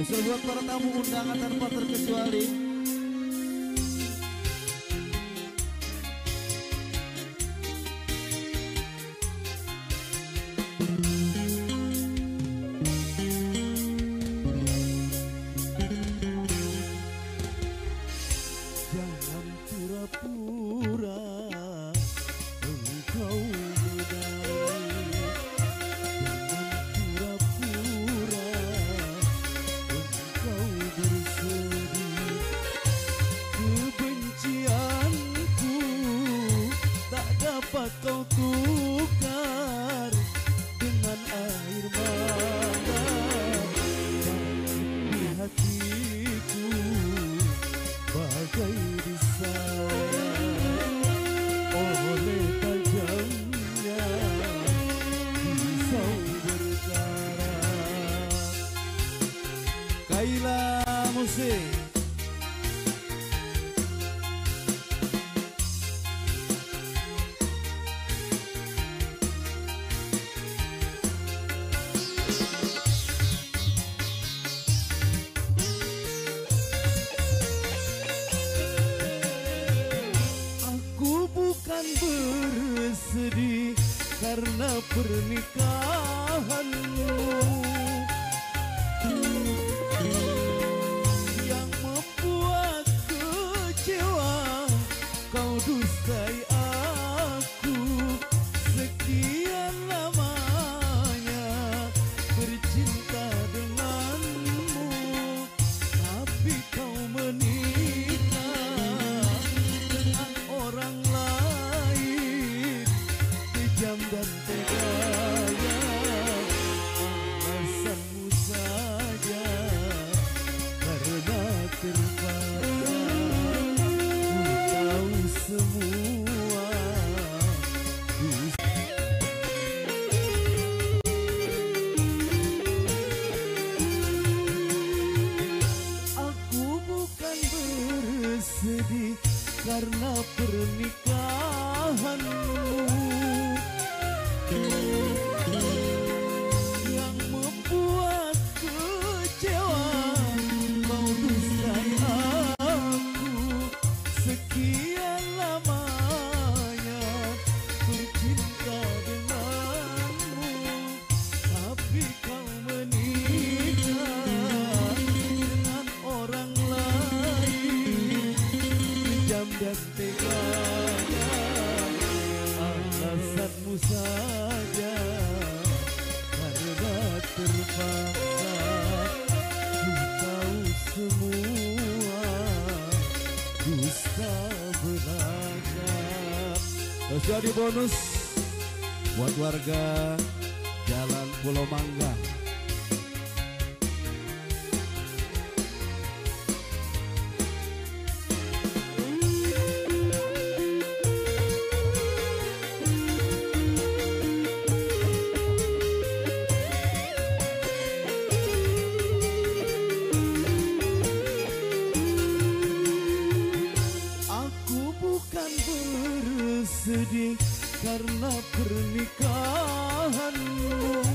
Spesial buat para tamu undangan tanpa terkecuali dapat kau tukar dengan air mata karena pernikahanmu. Yang membuat kecewa kau dustai aku. Sekian lamanya bercinta pernikahanmu Kejam dan teganya Alasanmu saja. Karena terpaksa Ku tahu semua. Dusta belaka Terus jadi bonus Buat warga Jalan Pulau Mangga bersedih karena pernikahanmu